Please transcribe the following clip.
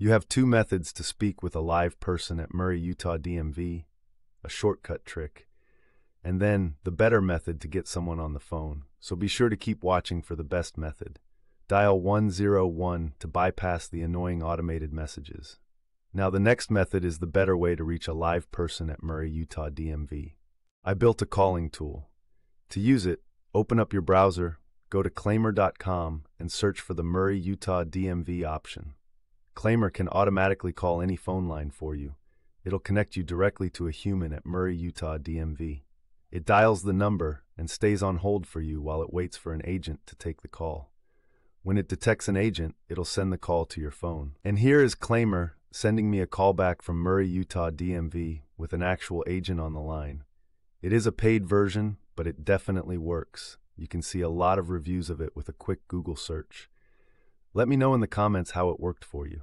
You have two methods to speak with a live person at Murray, Utah DMV, a shortcut trick, and then the better method to get someone on the phone. So be sure to keep watching for the best method. Dial 101 to bypass the annoying automated messages. Now, the next method is the better way to reach a live person at Murray, Utah DMV. I built a calling tool. To use it, open up your browser, go to claimyr.com, and search for the Murray, Utah DMV option. Claimyr can automatically call any phone line for you. It'll connect you directly to a human at Murray, Utah DMV. It dials the number and stays on hold for you while it waits for an agent to take the call. When it detects an agent, it'll send the call to your phone. And here is Claimyr sending me a call back from Murray, Utah DMV with an actual agent on the line. It is a paid version, but it definitely works. You can see a lot of reviews of it with a quick Google search. Let me know in the comments how it worked for you.